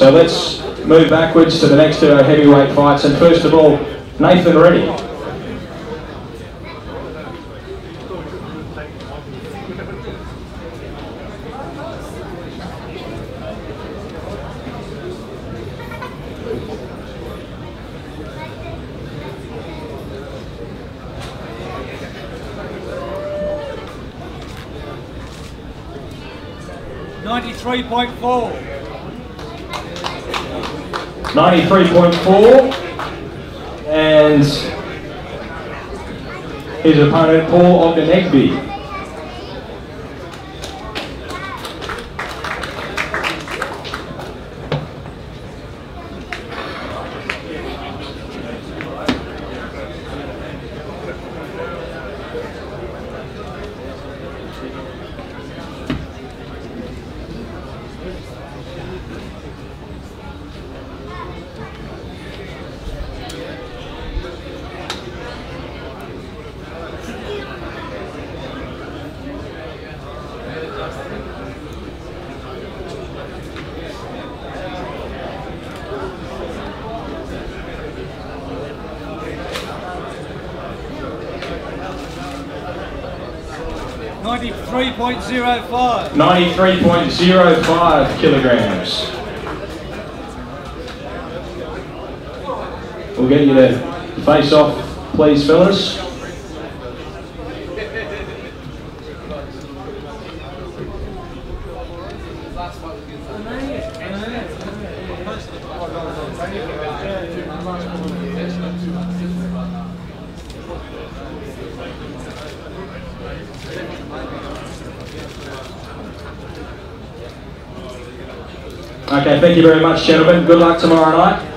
So let's move backwards to the next two heavyweight fights. And first of all, Nathan Reddy. Ninety-three point four. 93.4 and his opponent Paul Ogedengbe. Ninety-three point zero five. 93.05 kilograms. We'll get you to face off, please, fellas. Okay, thank you very much, gentlemen. Good luck tomorrow night.